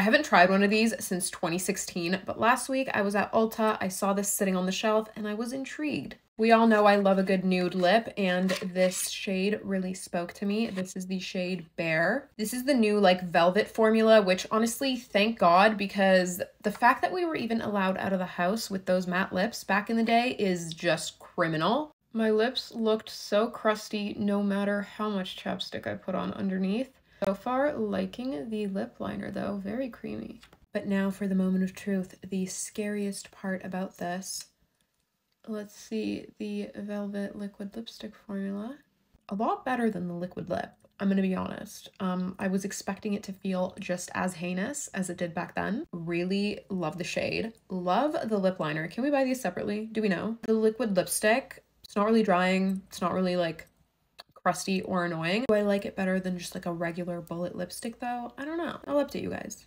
I haven't tried one of these since 2016, but last week I was at Ulta, I saw this sitting on the shelf, and I was intrigued. We all know I love a good nude lip, and this shade really spoke to me. This is the shade Bare. This is the new like velvet formula, which honestly, thank God, because the fact that we were even allowed out of the house with those matte lips back in the day is just criminal. My lips looked so crusty no matter how much chapstick I put on underneath. So far, liking the lip liner though, very creamy. But now for the moment of truth, the scariest part about this let's see, the Velvet Liquid Lipstick formula. A lot better than the liquid lip, I'm gonna be honest. Um, I was expecting it to feel just as heinous as it did back then. Really love the shade. Love the lip liner. Can we buy these separately? Do we know? The liquid lipstick, it's not really drying. It's not really like crusty or annoying. Do I like it better than just like a regular bullet lipstick though? I don't know. I'll update you guys.